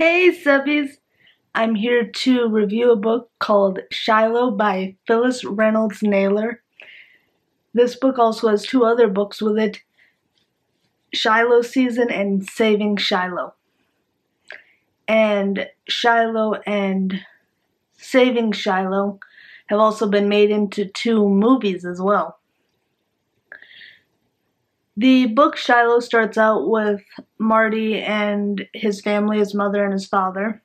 Hey subbies! I'm here to review a book called Shiloh by Phyllis Reynolds Naylor. This book also has two other books with it Shiloh Season and Saving Shiloh. And Shiloh and Saving Shiloh have also been made into two movies as well. The book Shiloh starts out with Marty and his family, his mother and his father.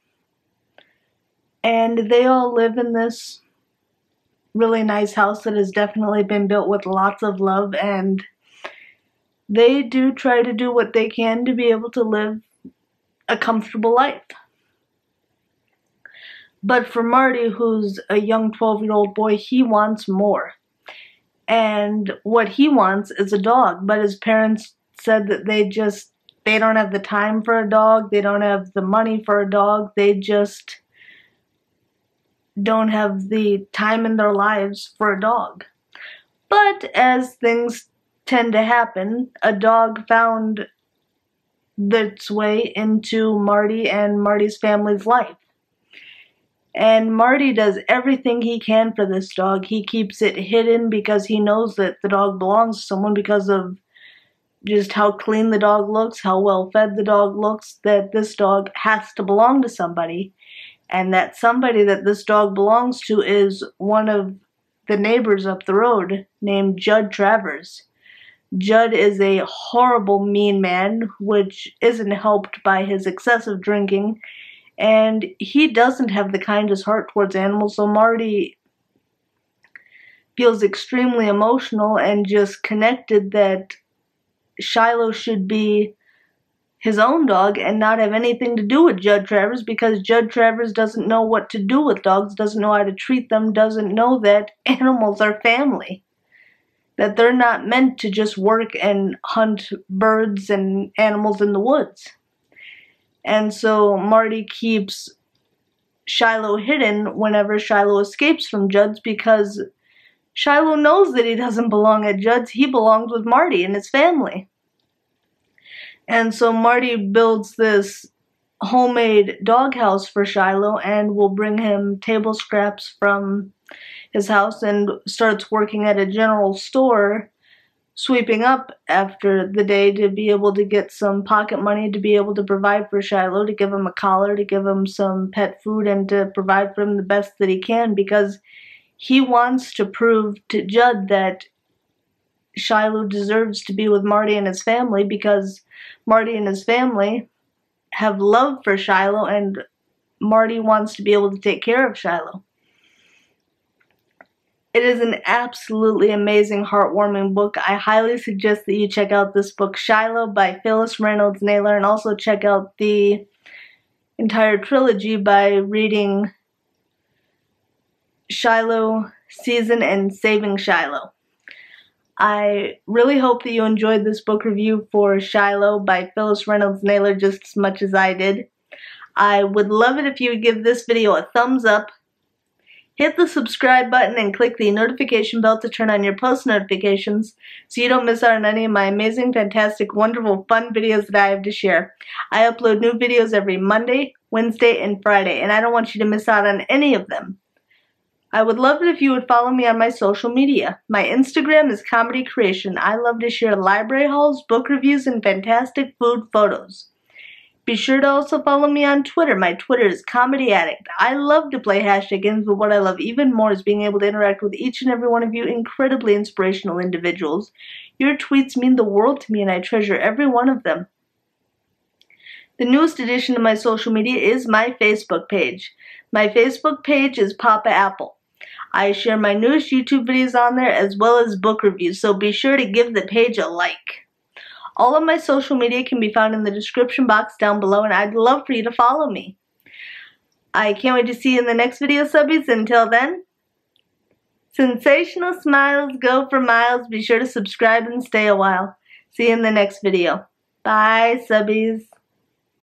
And they all live in this really nice house that has definitely been built with lots of love and they do try to do what they can to be able to live a comfortable life. But for Marty, who's a young 12 year old boy, he wants more. And what he wants is a dog, but his parents said that they just, they don't have the time for a dog, they don't have the money for a dog, they just don't have the time in their lives for a dog. But as things tend to happen, a dog found its way into Marty and Marty's family's life. And Marty does everything he can for this dog. He keeps it hidden because he knows that the dog belongs to someone because of just how clean the dog looks, how well fed the dog looks, that this dog has to belong to somebody. And that somebody that this dog belongs to is one of the neighbors up the road named Judd Travers. Judd is a horrible, mean man, which isn't helped by his excessive drinking and he doesn't have the kindest heart towards animals, so Marty feels extremely emotional and just connected that Shiloh should be his own dog and not have anything to do with Judd Travers because Judd Travers doesn't know what to do with dogs, doesn't know how to treat them, doesn't know that animals are family. That they're not meant to just work and hunt birds and animals in the woods. And so Marty keeps Shiloh hidden whenever Shiloh escapes from Judd's because Shiloh knows that he doesn't belong at Judd's. He belongs with Marty and his family. And so Marty builds this homemade doghouse for Shiloh and will bring him table scraps from his house and starts working at a general store sweeping up after the day to be able to get some pocket money to be able to provide for Shiloh, to give him a collar, to give him some pet food, and to provide for him the best that he can because he wants to prove to Judd that Shiloh deserves to be with Marty and his family because Marty and his family have love for Shiloh and Marty wants to be able to take care of Shiloh. It is an absolutely amazing, heartwarming book. I highly suggest that you check out this book, Shiloh by Phyllis Reynolds Naylor, and also check out the entire trilogy by reading Shiloh Season and Saving Shiloh. I really hope that you enjoyed this book review for Shiloh by Phyllis Reynolds Naylor just as much as I did. I would love it if you would give this video a thumbs up, Hit the subscribe button and click the notification bell to turn on your post notifications so you don't miss out on any of my amazing, fantastic, wonderful, fun videos that I have to share. I upload new videos every Monday, Wednesday, and Friday, and I don't want you to miss out on any of them. I would love it if you would follow me on my social media. My Instagram is Comedy Creation. I love to share library hauls, book reviews, and fantastic food photos. Be sure to also follow me on Twitter. My Twitter is Comedy Addict. I love to play hashtag games, but what I love even more is being able to interact with each and every one of you incredibly inspirational individuals. Your tweets mean the world to me, and I treasure every one of them. The newest addition to my social media is my Facebook page. My Facebook page is Papa Apple. I share my newest YouTube videos on there as well as book reviews, so be sure to give the page a like. All of my social media can be found in the description box down below and I'd love for you to follow me. I can't wait to see you in the next video, subbies. Until then, sensational smiles go for miles. Be sure to subscribe and stay a while. See you in the next video. Bye, subbies.